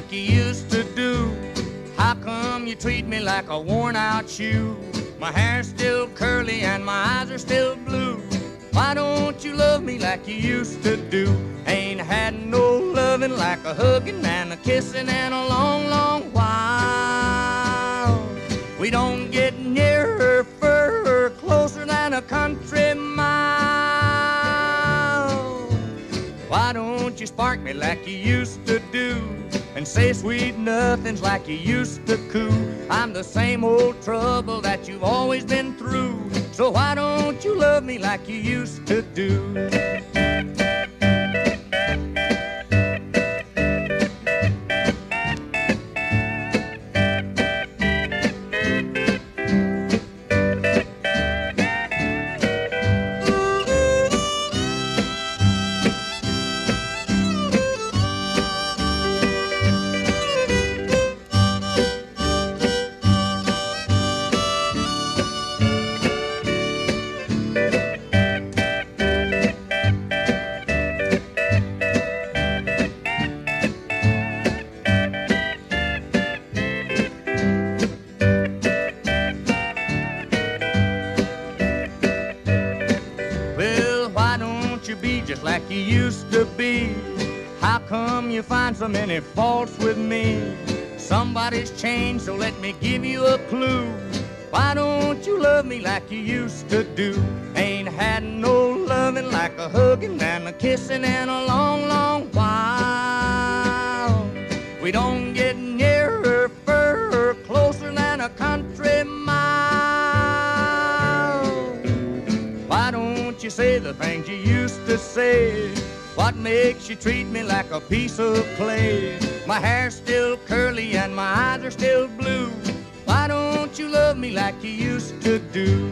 like you used to do? How come you treat me like a worn out shoe? My hair's still curly and my eyes are still blue. Why don't you love me like you used to do? Ain't had no loving like a hugging and a kissing in a long, long while. We don't get nearer, further, closer than a country mile. Why don't you spark me like you used to do? And say sweet nothings like you used to coo. I'm the same old trouble that you've always been through. So why don't you love me like you used to do? Like you used to be? How come you find so many faults with me? Somebody's changed, so let me give you a clue. Why don't you love me like you used to do? Ain't had no loving like a hugging and a kissing in a long, long while. We don't get nearer, you say the things you used to say? What makes you treat me like a piece of clay? My hair's still curly and my eyes are still blue. Why don't you love me like you used to do?